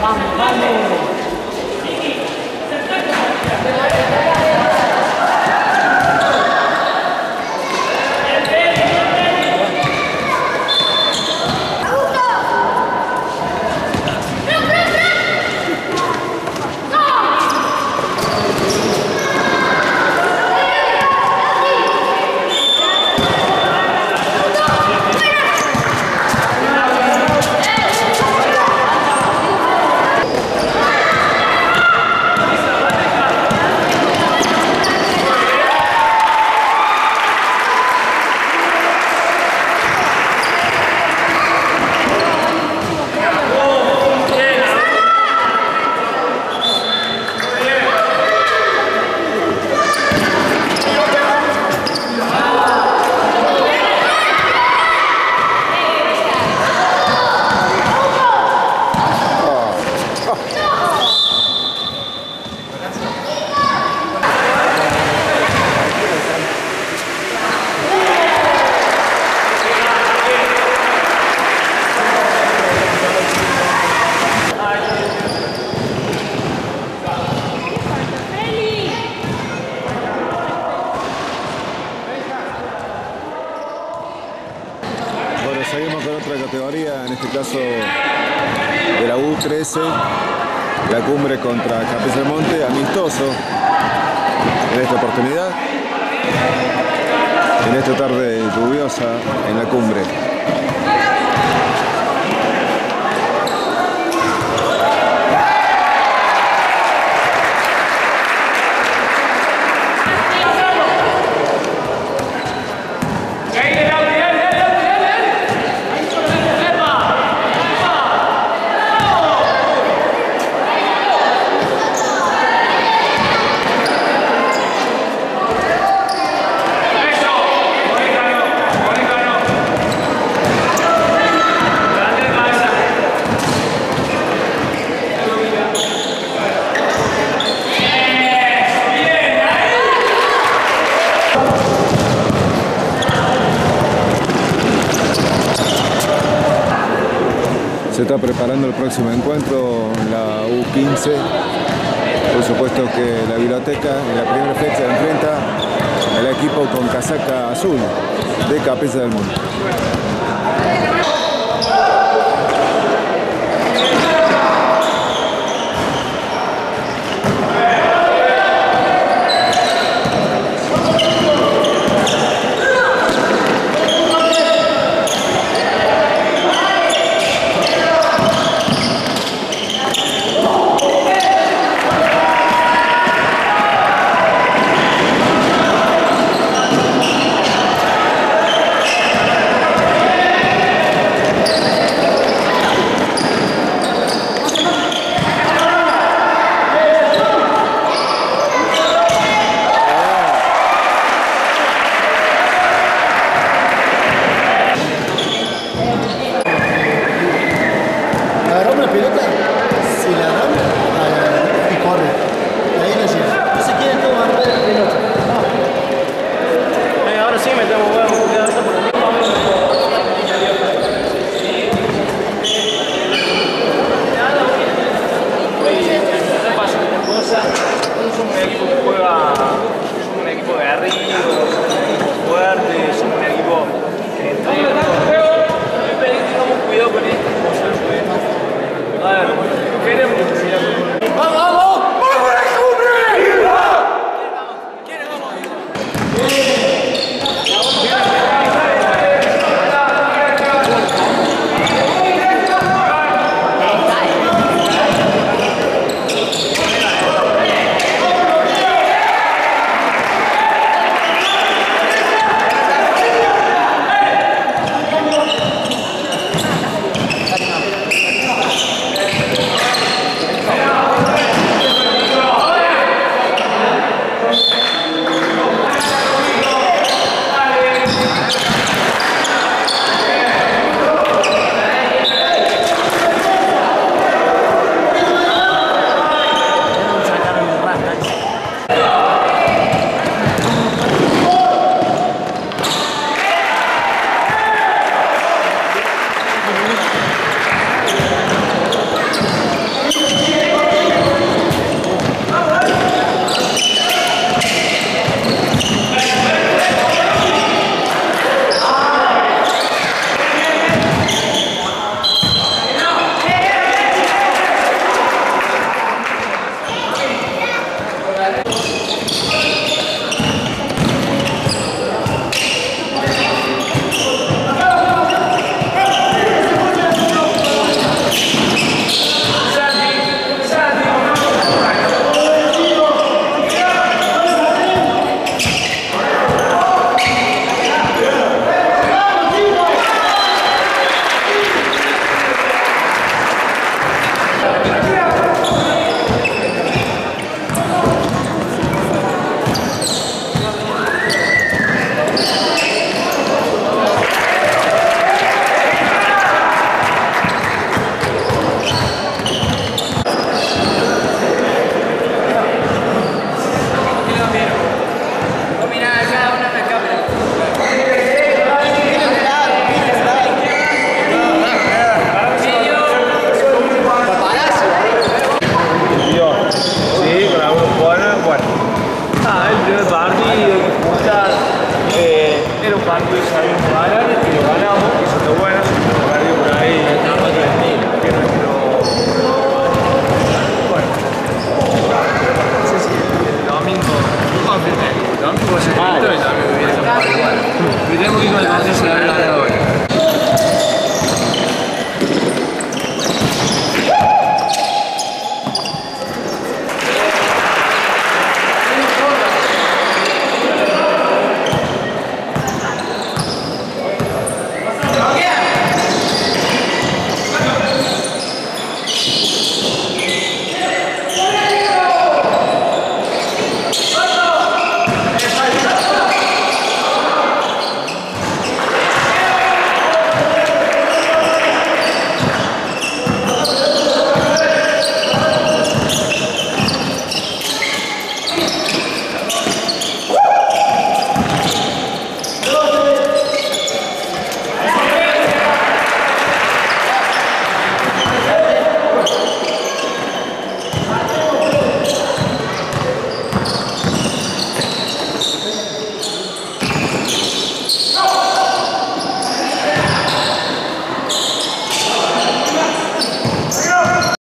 Vamos, vamos. Este caso de la U13, la cumbre contra Capes Monte, amistoso en esta oportunidad, en esta tarde lluviosa en la cumbre. Se está preparando el próximo encuentro, la U15. Por supuesto que la biblioteca en la primera fecha enfrenta al equipo con casaca azul de Capeza del Mundo.